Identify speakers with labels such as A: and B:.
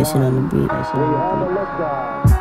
A: That shit on the beat. That shit on the beat.